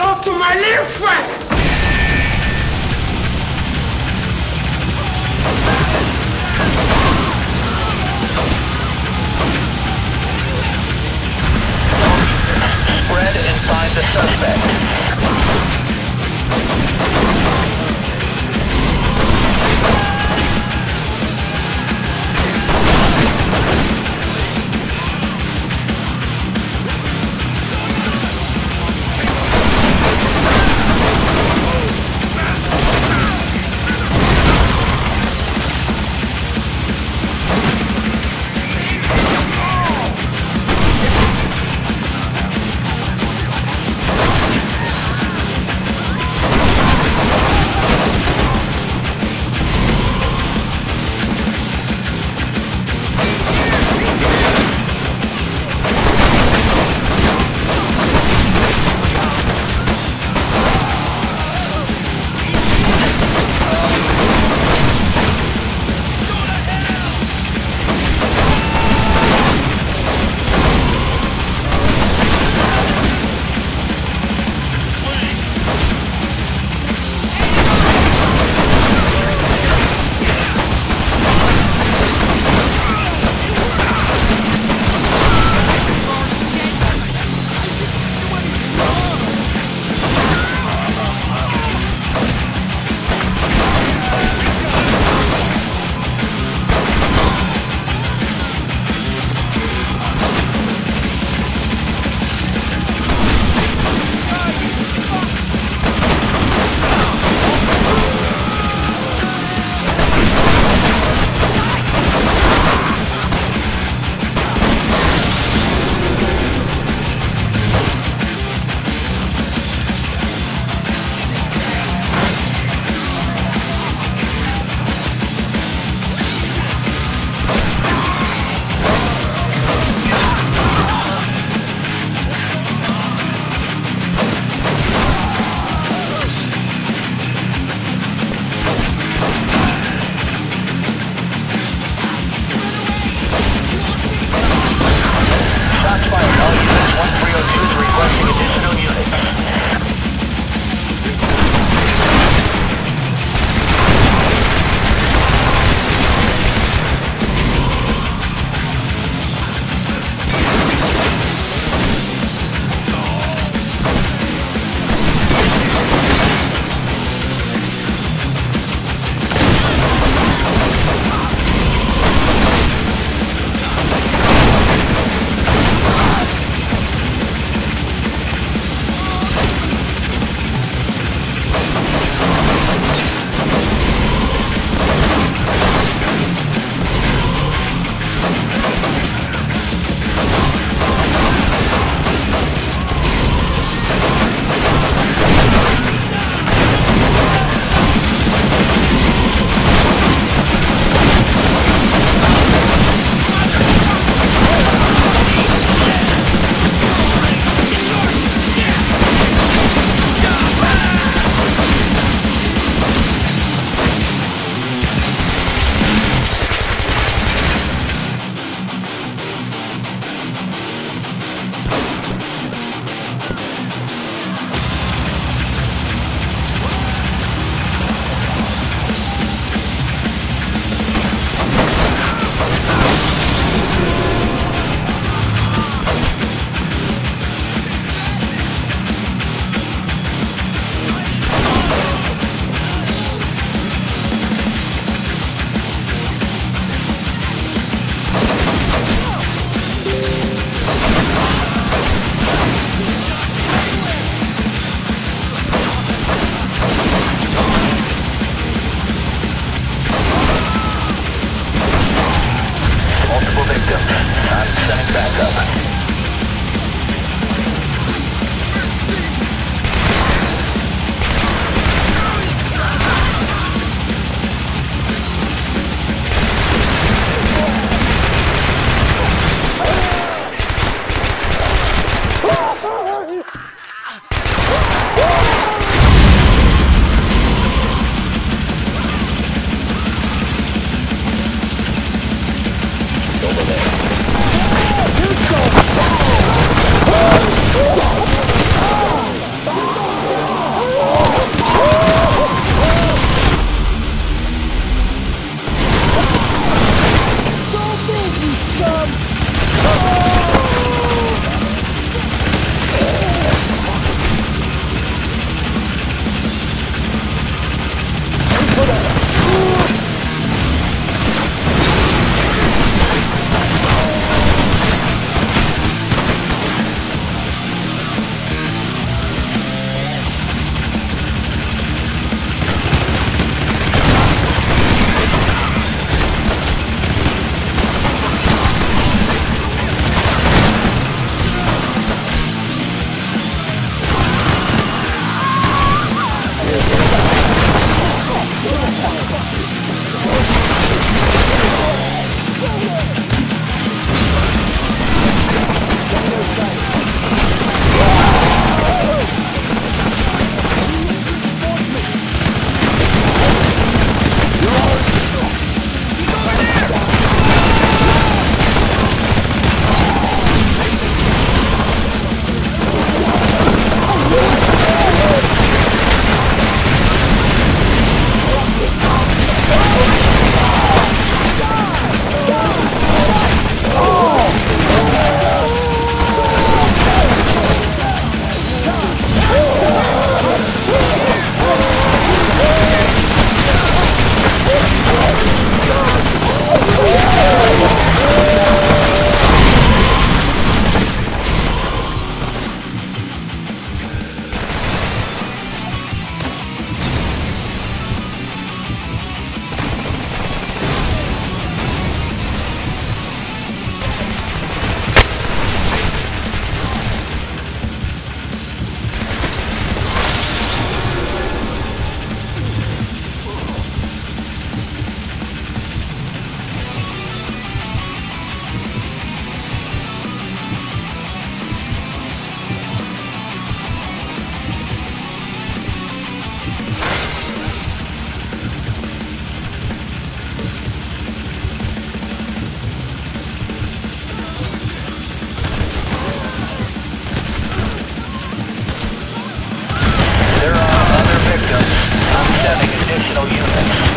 hello to my little friend. Spread find the suspect. 吃到晕了